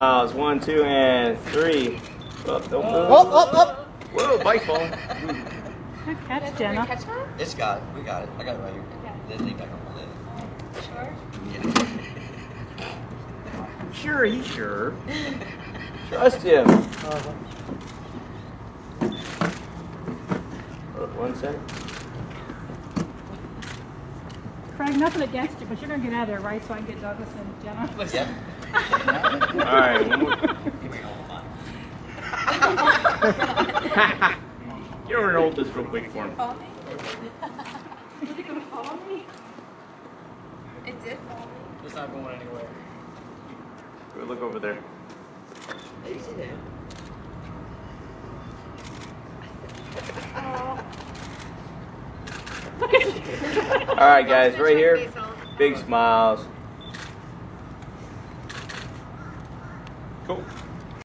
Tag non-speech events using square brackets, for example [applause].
Miles, one, two, and three. Oh, don't move. Oh, oh, oh. Whoa, bike falling. Good catch, Jenna. Catch that? It's got it. We got it. I got it right here. Okay. Then lean back on my leg. Sure. [laughs] Sure, you sure? Trust him. Oh, One second. Craig, nothing against you, but you're gonna get out of there, right? So I can get Douglas and Jenna. Yep. All right. one more. Give me all mine. Get over and hold this real quick for him. Follow me? Is it gonna follow me? It did follow me. It's not going anywhere. Go Look over there. Easy now. Oh. All right, guys, right here. Big smiles. Cool.